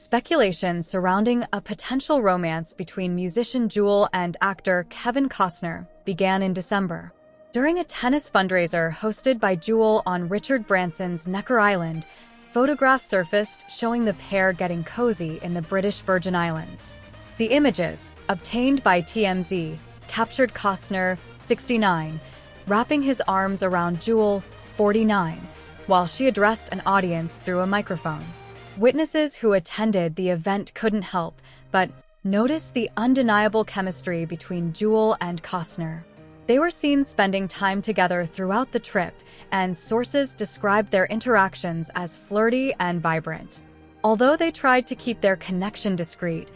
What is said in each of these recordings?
Speculation surrounding a potential romance between musician Jewel and actor Kevin Costner began in December. During a tennis fundraiser hosted by Jewel on Richard Branson's Necker Island, photographs surfaced showing the pair getting cozy in the British Virgin Islands. The images, obtained by TMZ, captured Costner, 69, wrapping his arms around Jewel, 49, while she addressed an audience through a microphone. Witnesses who attended the event couldn't help but notice the undeniable chemistry between Jewel and Costner. They were seen spending time together throughout the trip, and sources described their interactions as flirty and vibrant. Although they tried to keep their connection discreet,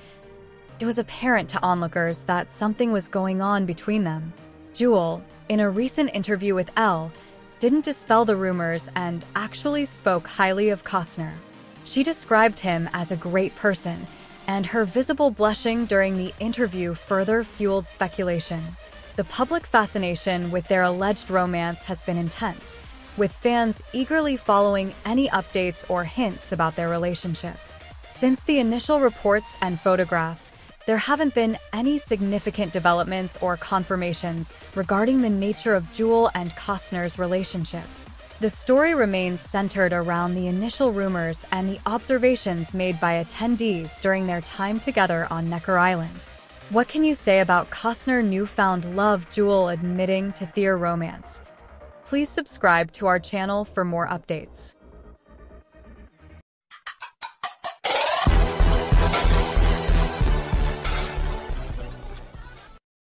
it was apparent to onlookers that something was going on between them. Jewel, in a recent interview with Elle, didn't dispel the rumors and actually spoke highly of Costner. She described him as a great person, and her visible blushing during the interview further fueled speculation. The public fascination with their alleged romance has been intense, with fans eagerly following any updates or hints about their relationship. Since the initial reports and photographs, there haven't been any significant developments or confirmations regarding the nature of Jewel and Costner's relationship. The story remains centered around the initial rumors and the observations made by attendees during their time together on Necker Island. What can you say about Costner newfound love Jewel admitting to their romance? Please subscribe to our channel for more updates.